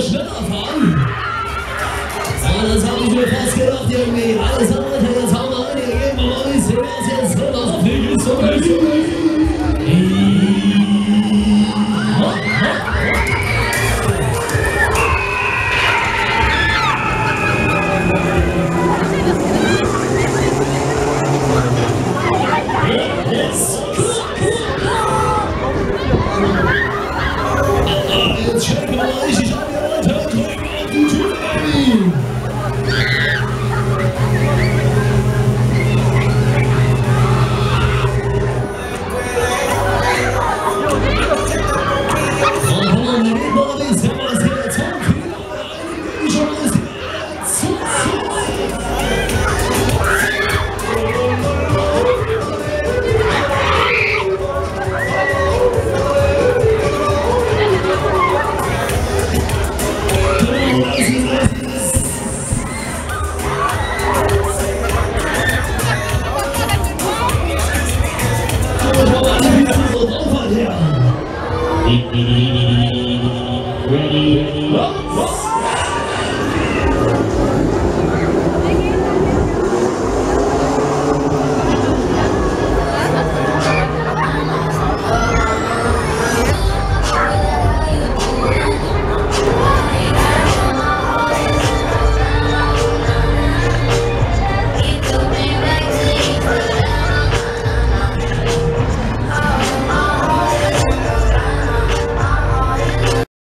schneller fahren. Alles haben wir fast gedacht irgendwie. Alles haben 全体一起唱 Ready, ready, up.